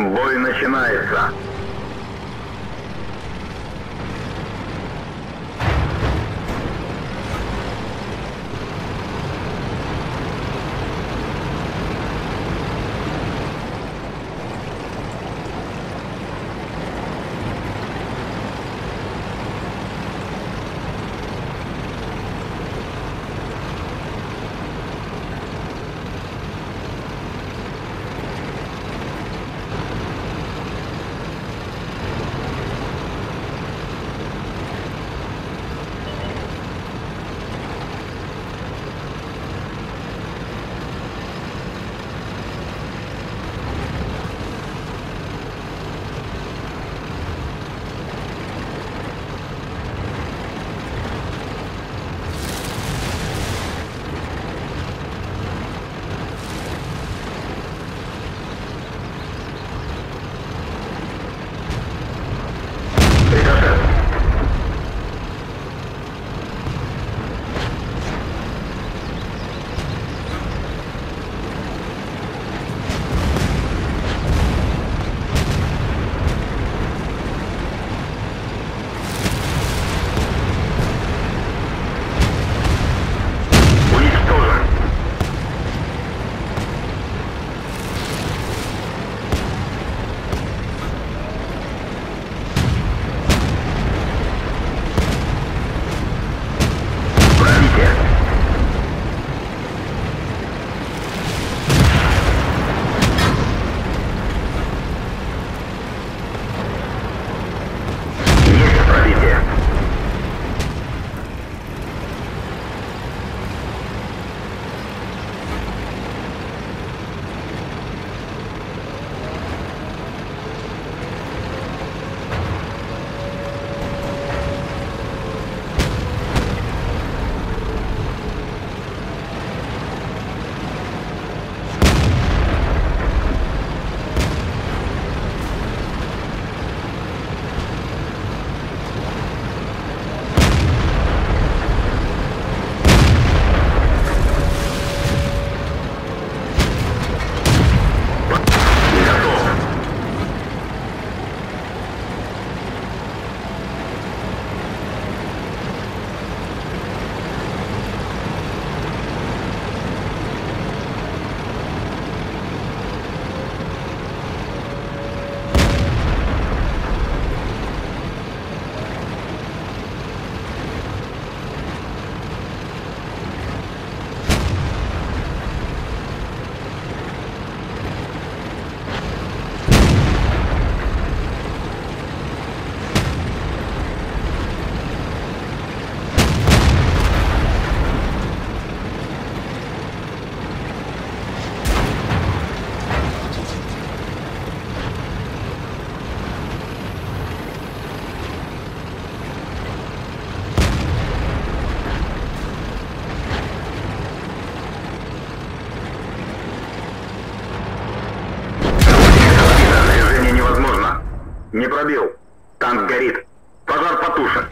Бой начинается. Не пробил. Танк горит. Пожар потушен.